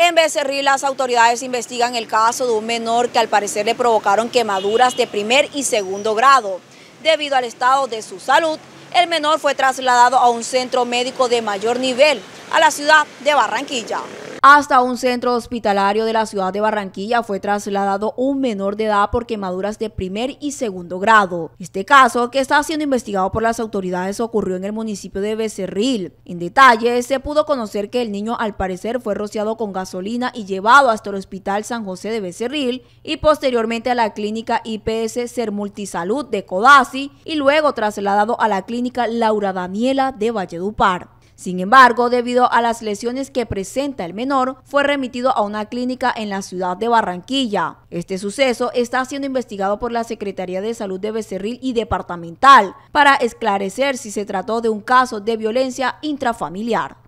En Becerril, las autoridades investigan el caso de un menor que al parecer le provocaron quemaduras de primer y segundo grado. Debido al estado de su salud, el menor fue trasladado a un centro médico de mayor nivel a la ciudad de Barranquilla. Hasta un centro hospitalario de la ciudad de Barranquilla fue trasladado un menor de edad por quemaduras de primer y segundo grado. Este caso, que está siendo investigado por las autoridades, ocurrió en el municipio de Becerril. En detalle, se pudo conocer que el niño al parecer fue rociado con gasolina y llevado hasta el Hospital San José de Becerril y posteriormente a la clínica IPS Ser Multisalud de Codazzi y luego trasladado a la clínica Laura Daniela de Valledupar. Sin embargo, debido a las lesiones que presenta el menor, fue remitido a una clínica en la ciudad de Barranquilla. Este suceso está siendo investigado por la Secretaría de Salud de Becerril y Departamental para esclarecer si se trató de un caso de violencia intrafamiliar.